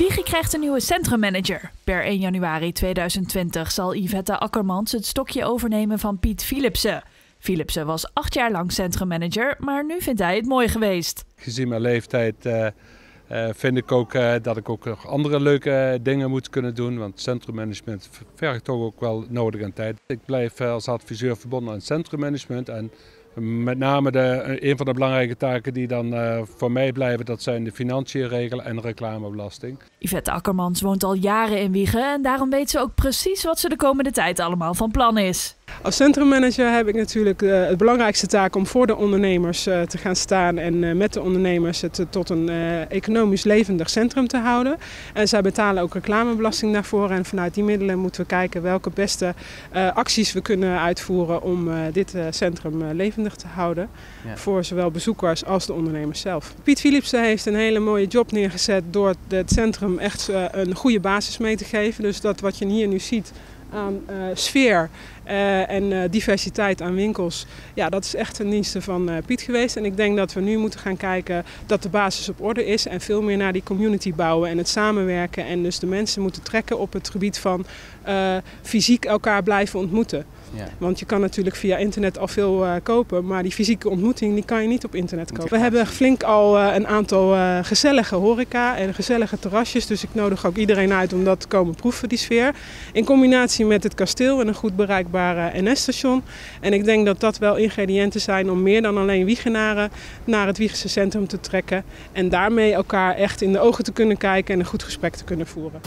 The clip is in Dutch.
Wiegen krijgt een nieuwe centrummanager. Per 1 januari 2020 zal Yvette Akkermans het stokje overnemen van Piet Philipsen. Philipsen was acht jaar lang centrummanager, maar nu vindt hij het mooi geweest. Gezien mijn leeftijd uh, uh, vind ik ook uh, dat ik ook nog andere leuke dingen moet kunnen doen. Want centrummanagement vergt toch ook wel nodig aan tijd. Ik blijf als adviseur verbonden aan centrummanagement. En met name de, een van de belangrijke taken die dan voor mij blijven, dat zijn de financiën regelen en reclamebelasting. Yvette Akkermans woont al jaren in Wiegen en daarom weet ze ook precies wat ze de komende tijd allemaal van plan is. Als centrummanager heb ik natuurlijk uh, het belangrijkste taak om voor de ondernemers uh, te gaan staan en uh, met de ondernemers het tot een economisch levendig centrum te houden. En zij betalen ook reclamebelasting daarvoor en vanuit die middelen moeten we kijken welke beste acties we kunnen uitvoeren om dit centrum levendig te houden. Ja. Voor zowel bezoekers als de ondernemers zelf. Piet Philipsen heeft een hele mooie job neergezet door het centrum echt een goede basis mee te geven. Dus dat wat je hier nu ziet aan uh, sfeer uh, en uh, diversiteit aan winkels. Ja, dat is echt een dienste van Piet geweest. En ik denk dat we nu moeten gaan kijken dat de basis op orde is en veel meer naar die community bouwen en het samenwerken. En dus de mensen moeten trekken op het gebied van fysiek elkaar blijven ontmoeten. Ja. Want je kan natuurlijk via internet al veel uh, kopen, maar die fysieke ontmoeting die kan je niet op internet kopen. We hebben flink al uh, een aantal uh, gezellige horeca en gezellige terrasjes, dus ik nodig ook iedereen uit om dat te komen proeven, die sfeer. In combinatie met het kasteel en een goed bereikbare NS-station. En ik denk dat dat wel ingrediënten zijn om meer dan alleen Wiegenaren naar het Wiegense centrum te trekken. En daarmee elkaar echt in de ogen te kunnen kijken en een goed gesprek te kunnen voeren.